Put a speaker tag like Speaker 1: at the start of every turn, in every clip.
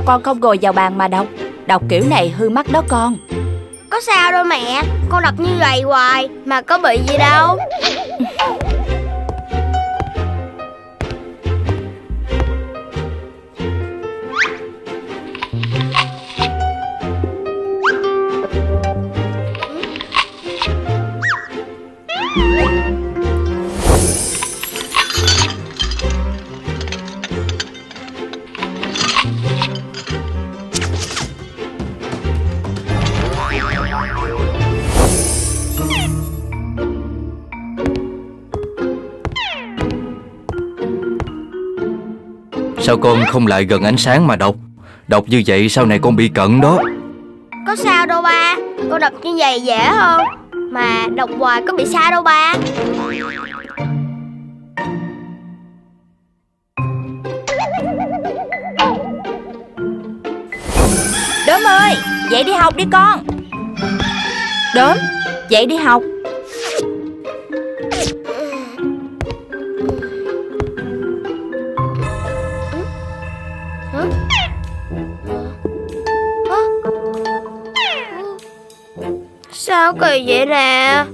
Speaker 1: Sao con không ngồi vào bàn mà đọc. Đọc kiểu này hư mắt đó con.
Speaker 2: Có sao đâu mẹ Con đọc như vậy hoài Mà có bị gì đâu
Speaker 3: Sao con không lại gần ánh sáng mà đọc? Đọc như vậy sau này con bị cận đó.
Speaker 2: Có sao đâu ba. Con đọc như vậy dễ hơn. Mà đọc hoài có bị sao đâu ba.
Speaker 1: Đốm ơi, Dậy đi học đi con. Đốm, Dậy đi học.
Speaker 2: Kỳ vậy nè.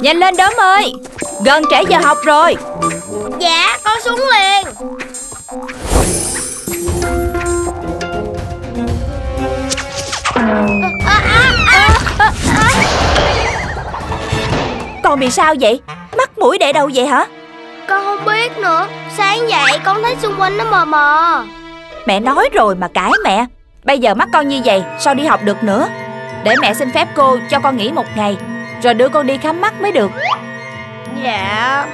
Speaker 1: Nhanh lên Đốm ơi Gần trễ giờ học rồi.
Speaker 2: Dạ con xuống liền. À, à, à, à.
Speaker 1: Con bị sao vậy? Mắt mũi để đâu vậy hả?
Speaker 2: Con không biết nữa. Sáng dậy con thấy xung quanh nó mờ mờ.
Speaker 1: Mẹ nói rồi mà cãi mẹ. Bây giờ mắt con như vậy Sao đi học được nữa để mẹ xin phép cô cho con nghỉ một ngày, Rồi đưa con đi khám mắt mới được
Speaker 2: Dạ yeah.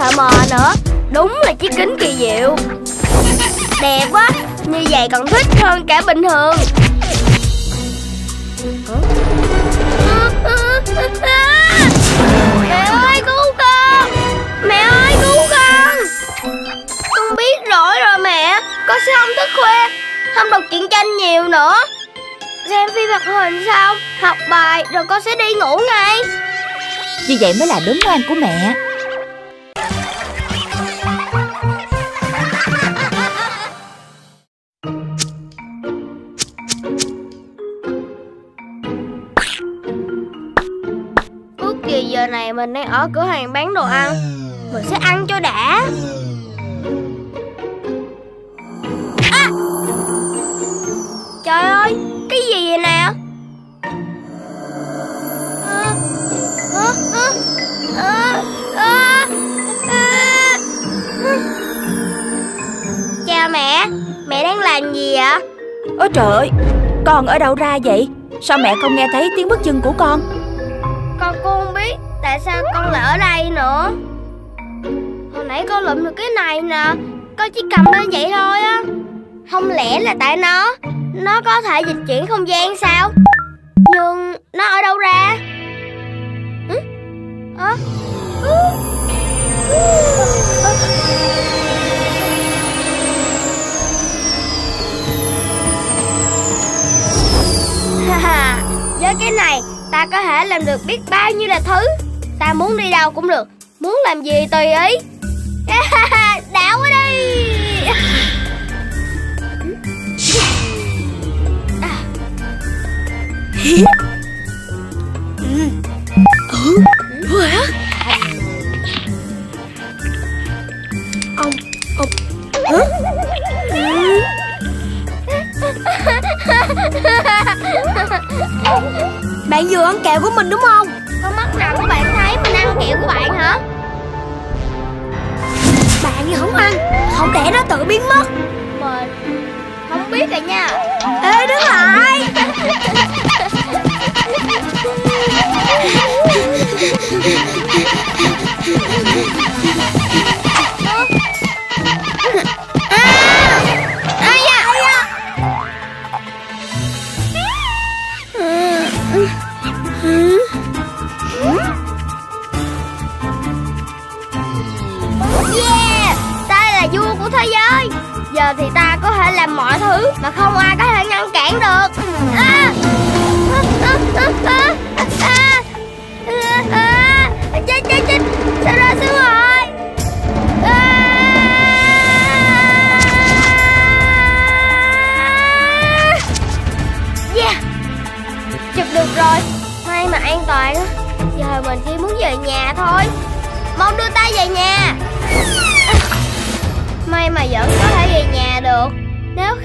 Speaker 2: Sợ mờ nữa. Đúng là chiếc kính kỳ diệu. Đẹp quá, Như vậy còn thích hơn cả bình thường. Mẹ ơi, cứu con. Mẹ ơi, cứu con. Con biết rồi rồi mẹ. Con sẽ không thức khuya? Không đọc truyện tranh nhiều nữa. Xem phim hoạt hình xong Học bài, rồi con sẽ đi ngủ ngay
Speaker 1: Như vậy mới là đúng ngoan của mẹ.
Speaker 2: Mình đang ở cửa hàng bán đồ ăn Mình sẽ ăn cho đã à! Trời ơi, cái gì vậy nè À, à, à, à, à, à. Chào mẹ, mẹ đang làm gì vậy?
Speaker 1: Ôi trời ơi Con ở đâu ra vậy Sao mẹ không nghe thấy tiếng bước chân của con
Speaker 2: tại sao con lại ở đây nữa? Hồi nãy con lụm được cái này nè, Con chỉ cầm lên vậy thôi á. Không lẽ là tại nó Nó có thể dịch chuyển không gian sao? Nhưng nó ở đâu ra? Ừ? Ừ. Với cái này, ta có thể làm được biết bao nhiêu là thứ muốn đi đâu cũng được Muốn làm gì tùy ý Đảo quá đi Yeah.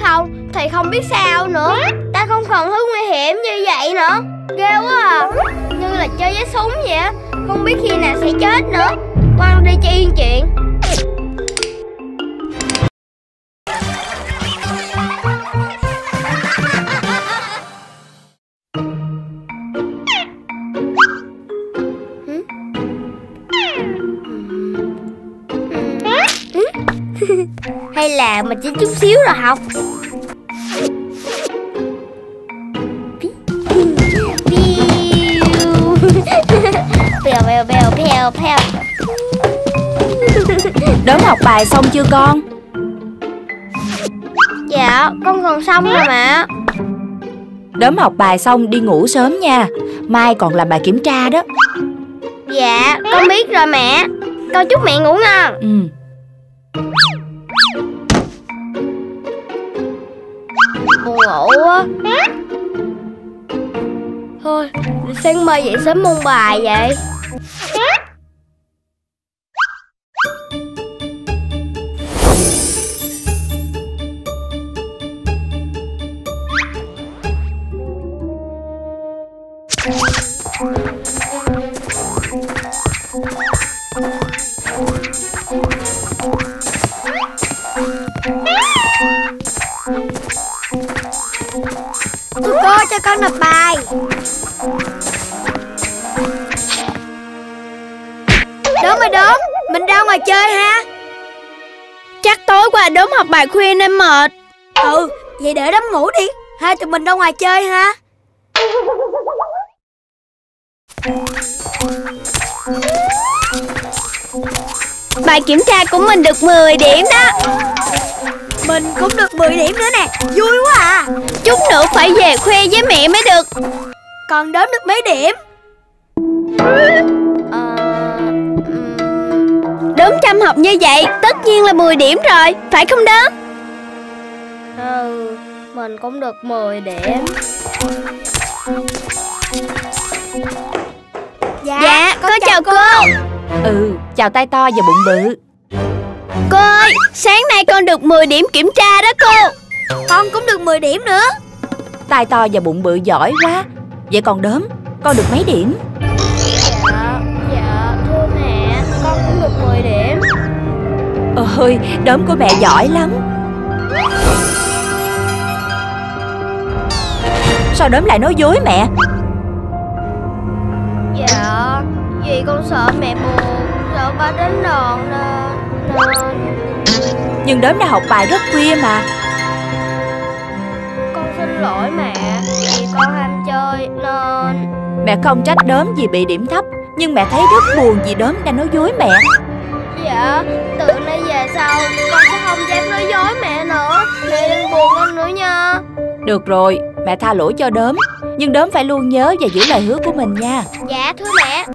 Speaker 2: không? Thì không biết sao nữa. Ta không còn thứ nguy hiểm như vậy nữa. Ghê quá à. Như là chơi với súng vậy Không biết khi nào sẽ chết nữa. Quăng đi cho yên chuyện. Hay là mình chỉ chút xíu rồi học. Pèo pèo pèo pèo pèo
Speaker 1: Đốm học bài xong chưa con?
Speaker 2: Dạ con còn xong rồi mà.
Speaker 1: Đốm học bài xong đi ngủ sớm nha. Mai còn làm bài kiểm tra đó.
Speaker 2: Dạ con biết rồi mẹ. Con chúc mẹ ngủ ngon.
Speaker 1: Ừ
Speaker 2: Thôi sáng mai dậy sớm môn bài vậy. Bài khuya nên mệt. Ừ Vậy để đốm ngủ đi. Hai tụi mình ra ngoài chơi ha. Bài kiểm tra của mình được 10 điểm đó. Mình cũng được 10 điểm nữa nè. Vui quá à. Chút nữa phải về khoe với mẹ mới được. Còn đếm được mấy điểm Đốm chăm học như vậy Tất nhiên là 10 điểm rồi Phải không đốm? Ừ Mình cũng được 10 điểm. Dạ, dạ con, chào cô.
Speaker 1: Ừ Chào tay to và bụng bự.
Speaker 2: Cô ơi Sáng nay con được 10 điểm kiểm tra đó cô. Con cũng được 10 điểm nữa.
Speaker 1: Tay to và bụng bự giỏi quá. Vậy còn đốm Con được mấy điểm Ôi đốm của mẹ giỏi lắm. Sao đốm lại nói dối mẹ?
Speaker 2: Dạ Vì con sợ mẹ buồn Sợ ba đánh đòn nên Nên
Speaker 1: Nhưng đốm đã học bài rất khuya mà.
Speaker 2: Con xin lỗi mẹ Vì con ham chơi Nên
Speaker 1: Mẹ không trách đốm vì bị điểm thấp Nhưng mẹ thấy rất buồn vì đốm đang nói dối mẹ
Speaker 2: Dạ Từ nay về sau Con sẽ không dám nói dối mẹ nữa. Mẹ đừng buồn con nữa nha.
Speaker 1: Được rồi Mẹ tha lỗi cho đốm. Nhưng đốm phải luôn nhớ và giữ lời hứa của mình nha.
Speaker 2: Dạ thưa mẹ.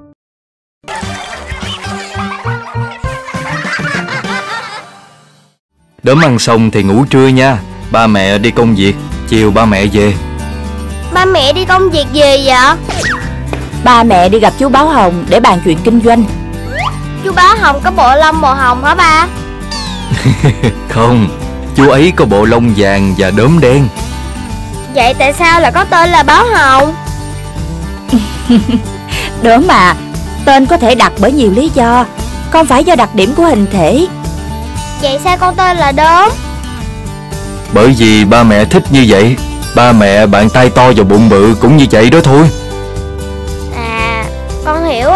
Speaker 3: Đốm ăn xong thì ngủ trưa nha. Ba mẹ đi công việc Chiều ba mẹ về.
Speaker 2: Ba mẹ đi công việc gì vậy?
Speaker 1: Ba mẹ đi gặp chú Báo Hồng để bàn chuyện kinh doanh
Speaker 2: Chú bá Hồng có bộ lông màu hồng hả ba?
Speaker 3: Không Chú ấy có bộ lông vàng và đốm đen.
Speaker 2: Vậy tại sao lại có tên là báo hồng?
Speaker 1: Đốm mà Tên có thể đặt bởi nhiều lý do Không phải do đặc điểm của hình thể.
Speaker 2: Vậy sao con tên là đốm?
Speaker 3: Bởi vì ba mẹ thích như vậy Ba mẹ bàn tay to và bụng bự cũng như vậy đó thôi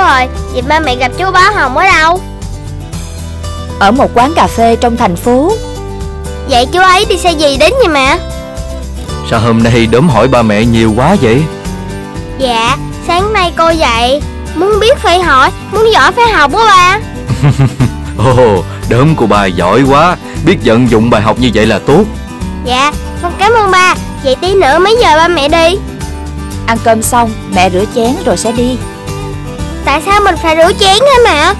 Speaker 2: rồi. Vậy ba mẹ gặp chú báo hồng ở đâu?
Speaker 1: Ở một quán cà phê trong thành phố.
Speaker 2: Vậy chú ấy đi xe gì đến vậy mẹ?
Speaker 3: Sao hôm nay đốm hỏi ba mẹ nhiều quá vậy?
Speaker 2: Dạ sáng nay cô dạy Muốn biết phải hỏi Muốn giỏi phải học quá ba.
Speaker 3: Ồ đốm của bà giỏi quá. Biết vận dụng bài học như vậy là tốt.
Speaker 2: Dạ con cảm ơn ba. Vậy tí nữa mấy giờ ba mẹ đi?
Speaker 1: Ăn cơm xong mẹ rửa chén rồi sẽ đi
Speaker 2: Tại sao mình phải rửa chén hả mẹ?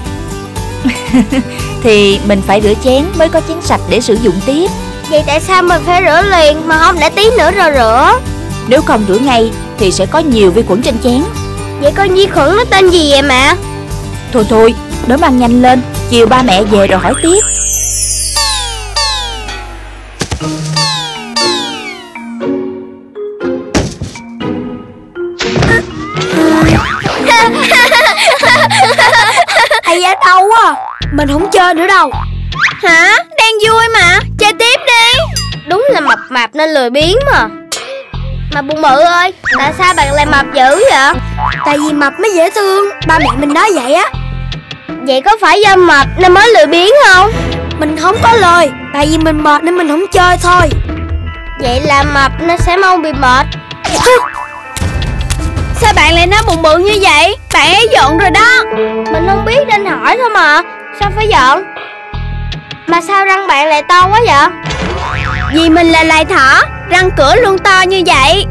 Speaker 1: Thì mình phải rửa chén mới có chén sạch để sử dụng tiếp.
Speaker 2: Vậy tại sao mình phải rửa liền Mà không để tí nữa rồi rửa?
Speaker 1: Nếu không rửa ngay thì sẽ có nhiều vi khuẩn trên chén.
Speaker 2: Vậy con vi khuẩn nó tên gì vậy mẹ?
Speaker 1: Thôi thôi đốm ăn nhanh lên Chiều ba mẹ về rồi hỏi tiếp
Speaker 2: Mình không chơi nữa đâu. Hả? Đang vui mà. Chơi tiếp đi. Đúng là mập mạp nên lười biếng mà. Mà bụng bự ơi Tại sao bạn lại mập dữ vậy? Tại vì mập mới dễ thương. Ba mẹ mình nói vậy á. Vậy có phải do mập nên mới lười biếng không? Mình không có lời. Tại vì mình mệt nên mình không chơi thôi. Vậy là mập nên sẽ mau bị mệt. Sao bạn lại nói bụng bự như vậy? Bạn ấy giận rồi đó. Mình không biết nên hỏi thôi mà Sao phải giận? Mà sao răng bạn lại to quá vậy? Vì mình là loài thỏ Răng cửa luôn to như vậy.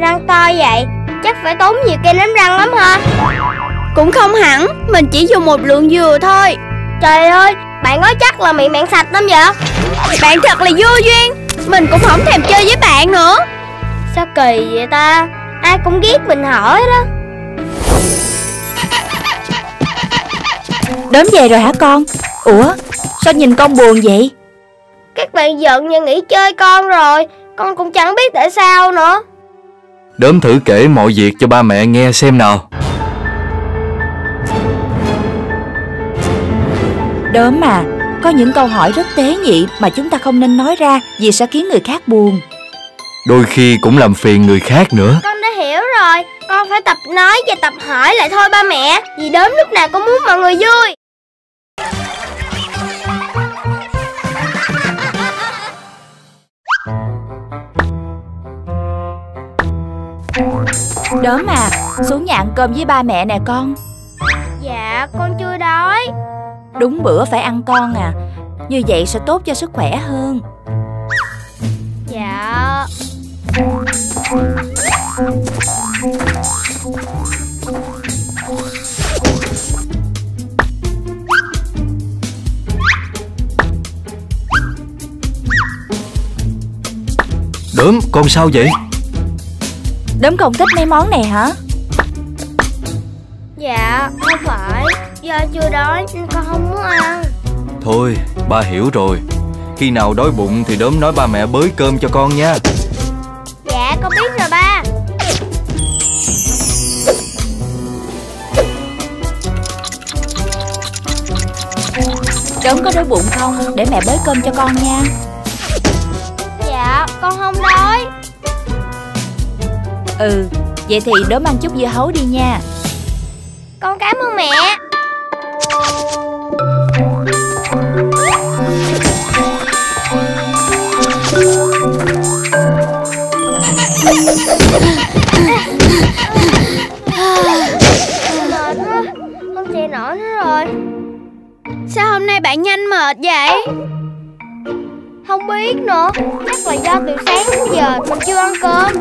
Speaker 2: Răng to vậy? Chắc phải tốn nhiều kem đánh răng lắm ha Cũng không hẳn Mình chỉ dùng một lượng dừa thôi. Trời ơi Bạn nói chắc là miệng bạn sạch lắm vậy? Bạn thật là vô duyên Mình cũng không thèm chơi với bạn nữa. Sao kỳ vậy ta? Ai cũng ghét mình hỏi đó
Speaker 1: Đốm về rồi hả con? Ủa sao nhìn con buồn vậy?
Speaker 2: Các bạn giận và nghỉ chơi con rồi Con cũng chẳng biết tại sao nữa.
Speaker 3: Đốm thử kể mọi việc cho ba mẹ nghe xem nào.
Speaker 1: Đốm mà Có những câu hỏi rất tế nhị Mà chúng ta không nên nói ra Vì sẽ khiến người khác buồn.
Speaker 3: Đôi khi cũng làm phiền người khác nữa.
Speaker 2: Con đã hiểu rồi Con phải tập nói và tập hỏi lại thôi ba mẹ Vì đốm lúc nào cũng muốn mọi người vui.
Speaker 1: Đốm mà Xuống nhà ăn cơm với ba mẹ nè con.
Speaker 2: Dạ con chưa đói.
Speaker 1: Đúng bữa phải ăn con à Như vậy sẽ tốt cho sức khỏe hơn.
Speaker 2: Dạ
Speaker 3: Đốm con sao vậy?
Speaker 1: Đốm không thích mấy món này hả?
Speaker 2: Dạ không phải. Do chưa đói nên con không muốn ăn.
Speaker 3: Thôi ba hiểu rồi. Khi nào đói bụng thì đốm nói ba mẹ bới cơm cho con nha
Speaker 1: Đốm có đói bụng không? Để mẹ bới cơm cho con nha.
Speaker 2: Dạ con không đói.
Speaker 1: Ừ Vậy thì đốm ăn chút dưa hấu đi nha.
Speaker 2: Con cảm ơn mẹ. Mệt quá Không chịu nổi nữa rồi Sao hôm nay bạn nhanh mệt vậy? Không biết nữa Chắc là do từ sáng đến giờ mình chưa ăn cơm.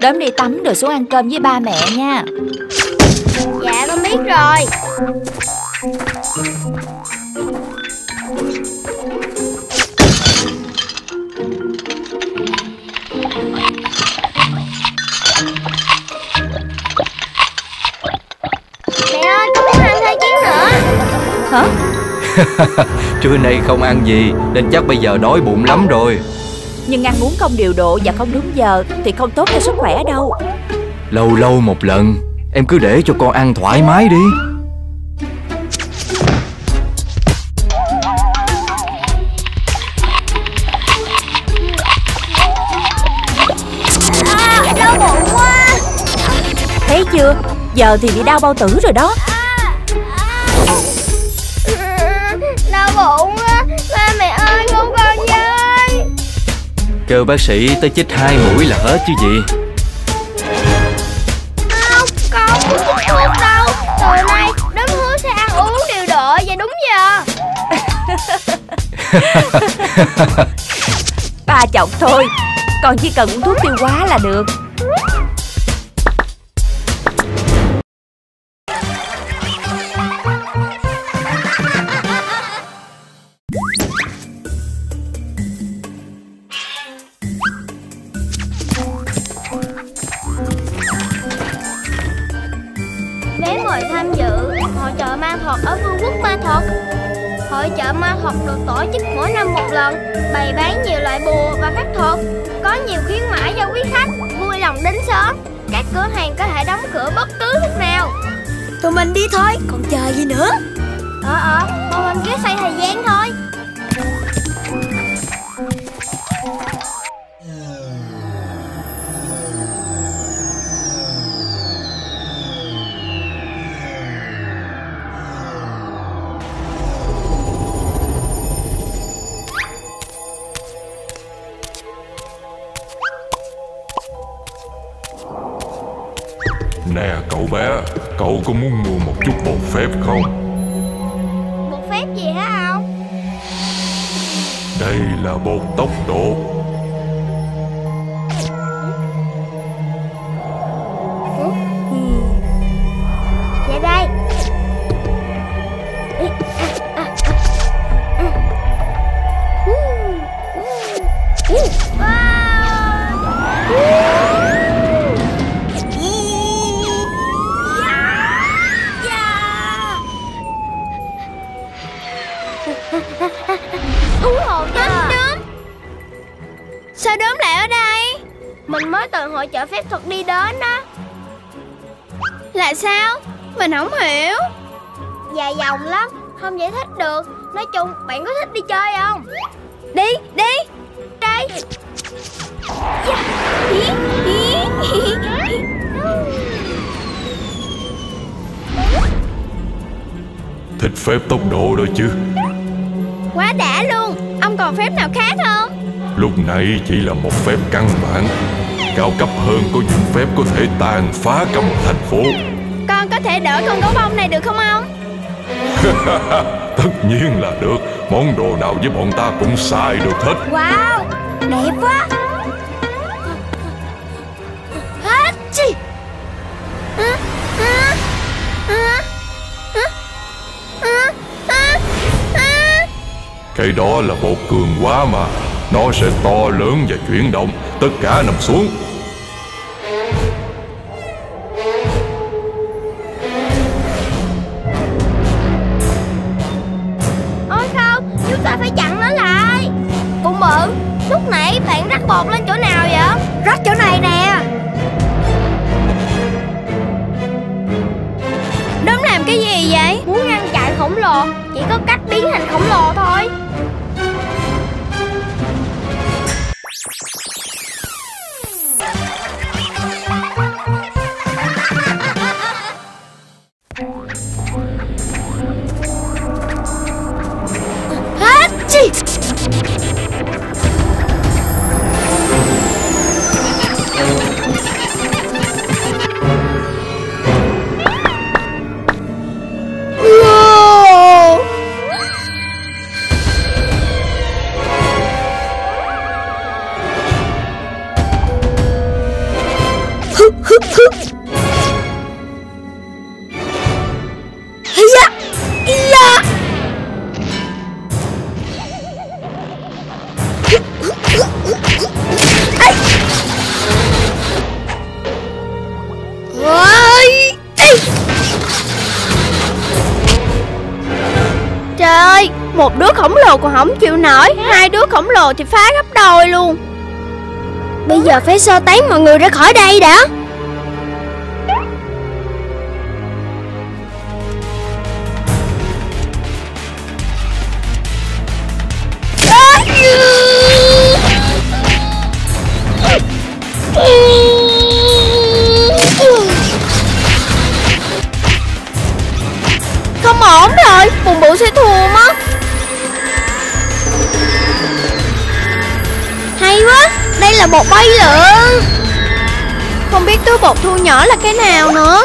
Speaker 1: Đốm đi tắm rồi xuống ăn cơm với ba mẹ nha.
Speaker 2: Dạ con biết rồi hả?
Speaker 3: Trưa nay không ăn gì Nên chắc bây giờ đói bụng lắm rồi.
Speaker 1: Nhưng ăn uống không điều độ và không đúng giờ Thì không tốt cho sức khỏe đâu.
Speaker 3: Lâu lâu một lần Em cứ để cho con ăn thoải mái đi.
Speaker 1: Giờ thì bị đau bao tử rồi đó.
Speaker 2: Đau bụng á Ba mẹ ơi cứu con với
Speaker 3: Kêu bác sĩ tới chích hai mũi là hết chứ gì.
Speaker 2: Không Con không chích thuốc đâu. Từ nay đốm hứa sẽ ăn uống điều độ và đúng giờ?
Speaker 1: Ba chọc thôi Con chỉ cần uống thuốc tiêu hóa là được
Speaker 2: thuật được tổ chức mỗi năm một lần Bày bán nhiều loại bùa và phép thuật. Có nhiều khuyến mãi cho quý khách Vui lòng đến sớm. Các cửa hàng có thể đóng cửa bất cứ lúc nào.
Speaker 4: Tụi mình đi thôi, còn chờ gì nữa?
Speaker 2: Ờ ờ, bọn mình cứ xoay thời gian thôi
Speaker 5: Cậu có muốn mua một chút bột phép không
Speaker 2: Một phép gì hả ông?
Speaker 5: Đây là bột tốc độ
Speaker 2: Chung bạn có thích đi chơi không? Đi đi. Đây. Dạ.
Speaker 5: Thích phép tốc độ đó chứ.
Speaker 2: Quá đã luôn. Ông còn phép nào khác không?
Speaker 5: Lúc nãy chỉ là một phép căn bản. Cao cấp hơn có những phép có thể tàn phá cả một thành phố.
Speaker 2: Con có thể đỡ con gấu bông này được không ông
Speaker 5: Tất nhiên là được. Món đồ nào với bọn ta cũng xài được hết.
Speaker 2: Wow Đẹp quá. Hết chi? À, à, à.
Speaker 5: Cái đó là bột cường quá mà. Nó sẽ to lớn và chuyển động. Tất cả nằm xuống
Speaker 4: nổi khổng lồ thì phá gấp đôi luôn. Bây giờ phải sơ tán mọi người ra khỏi đây đã. Là bột bay lượn. Không biết túi bột thu nhỏ là cái nào nữa.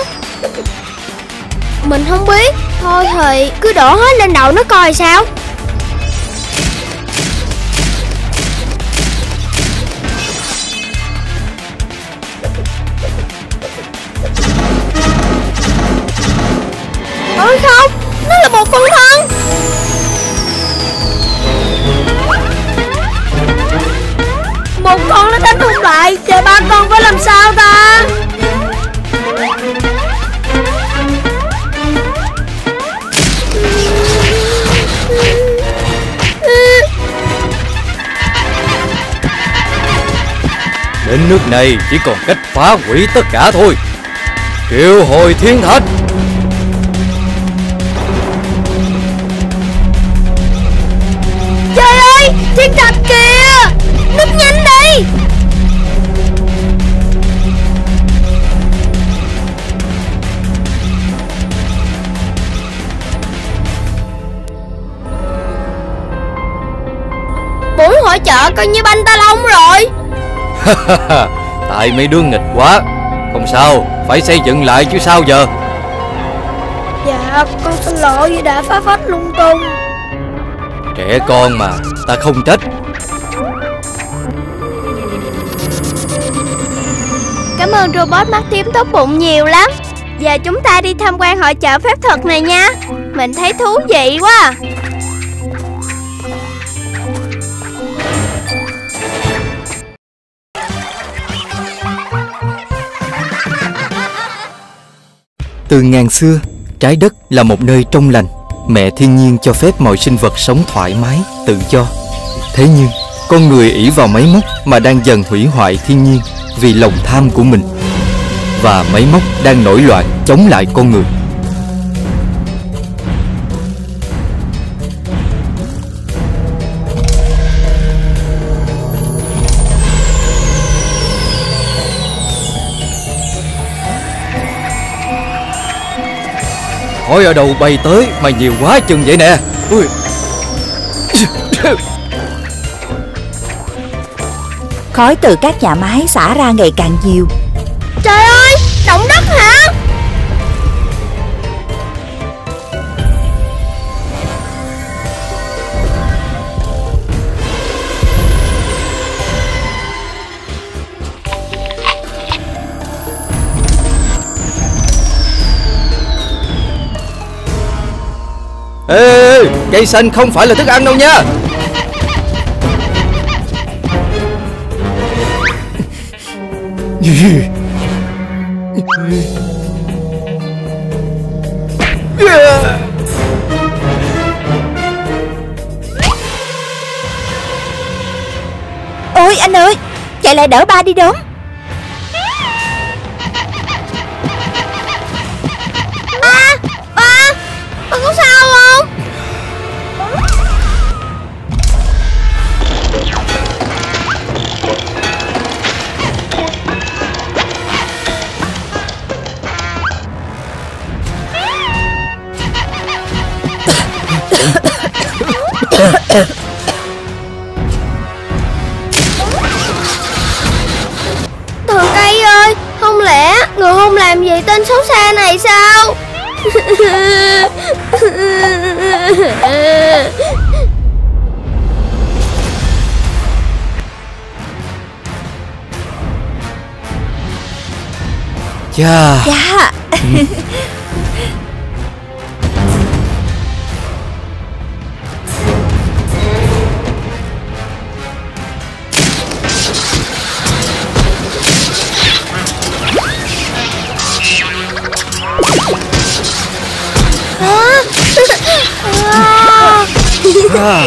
Speaker 4: Mình không biết. Thôi thì, cứ đổ hết lên đầu nó coi sao. Ôi không, Nó là một phân thân. Giờ ba con phải làm sao ta?
Speaker 3: Đến nước này chỉ còn cách phá hủy tất cả thôi. Triệu hồi thiên thạch. Tại mấy đứa nghịch quá. Không sao Phải xây dựng lại chứ sao giờ?
Speaker 4: Dạ con xin lỗi vì đã phá phách lung tung.
Speaker 3: Trẻ con mà Ta không trách.
Speaker 4: Cảm ơn robot mắt tím tốt bụng nhiều lắm. Giờ chúng ta đi tham quan hội chợ phép thuật này nha. Mình thấy thú vị quá
Speaker 3: Từ ngàn xưa Trái đất là một nơi trong lành. Mẹ thiên nhiên cho phép mọi sinh vật sống thoải mái, tự do. Thế nhưng Con người ỷ vào máy móc mà đang dần hủy hoại thiên nhiên Vì lòng tham của mình. Và máy móc đang nổi loạn chống lại con người. Khói ở đâu bay tới mà nhiều quá chừng vậy nè. Ui.
Speaker 1: Khói từ các nhà máy xả ra ngày càng nhiều.
Speaker 4: Trời ơi!
Speaker 3: Cây xanh không phải là thức ăn đâu nha.
Speaker 1: Ôi, anh ơi, Chạy lại đỡ ba đi đốm
Speaker 4: Ba Ba Ba không sao lẽ người hôn làm gì tên xấu xa này sao?
Speaker 3: Chà.
Speaker 1: Dạ
Speaker 4: À.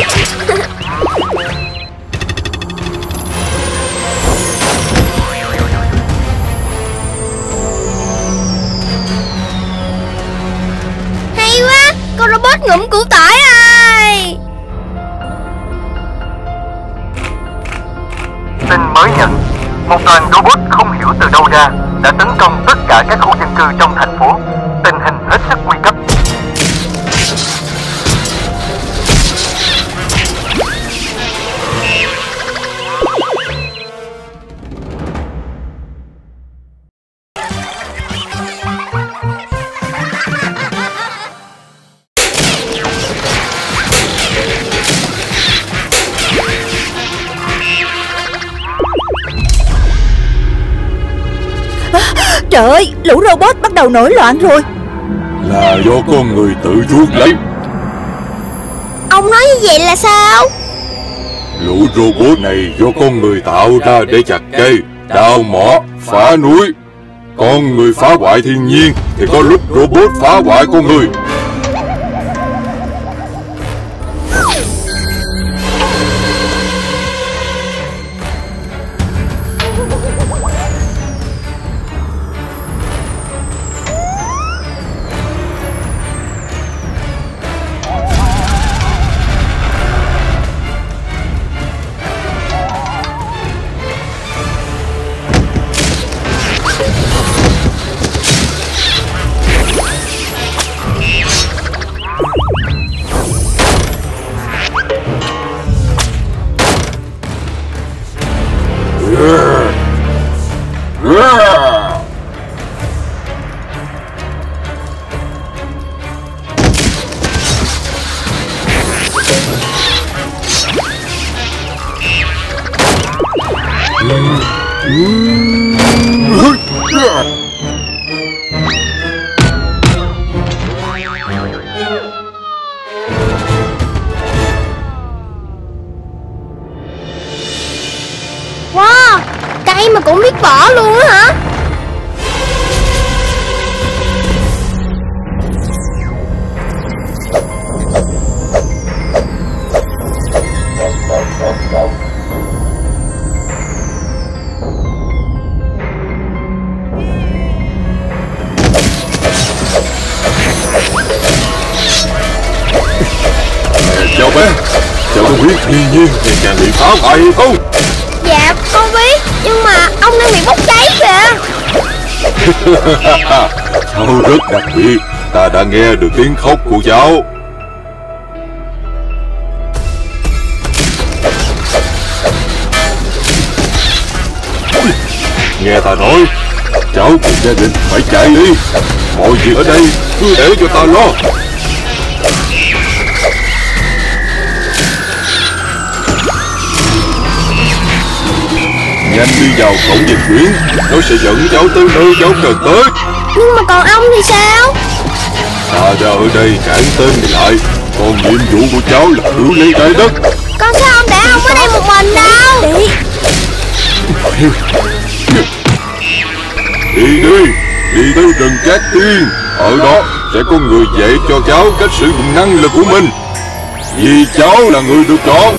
Speaker 2: Hay quá Con robot ngụm củ tỏi ơi
Speaker 6: Tin mới nhận Một đoàn robot không hiểu từ đâu ra Đã tấn công tất cả các khu dân cư trong thành
Speaker 1: Trời ơi Lũ robot bắt đầu nổi loạn rồi.
Speaker 5: Là do con người tự chuốc lấy.
Speaker 2: Ông nói như vậy là sao?
Speaker 5: Lũ robot này do con người tạo ra để chặt cây Đào mỏ, phá núi. Con người phá hoại thiên nhiên Thì có lúc robot phá hoại con người Chào bé. Chào con biết thiên nhiên ngày càng bị phá hoại hay không
Speaker 2: Dạ con biết Nhưng mà ông đang bị bốc cháy kìa.
Speaker 5: Cháu rất đặc biệt. Ta đã nghe được tiếng khóc của cháu. Nghe ta nói Cháu cùng gia đình phải chạy đi. Mọi việc ở đây cứ để cho ta lo Nhanh đi vào cổng dịch chuyển. Nó sẽ dẫn cháu tới nơi cháu cần tới.
Speaker 2: Nhưng mà còn ông thì sao?
Speaker 5: Ta ra ở đây cản tên này lại. Còn nhiệm vụ của cháu là cứu lấy trái đất.
Speaker 2: Con sẽ không để ông ở đây một mình đâu?
Speaker 5: Đi đi. Đi tới rừng Cát Tiên. Ở đó sẽ có người dạy cho cháu cách sử dụng năng lực của mình. Vì cháu là người được chọn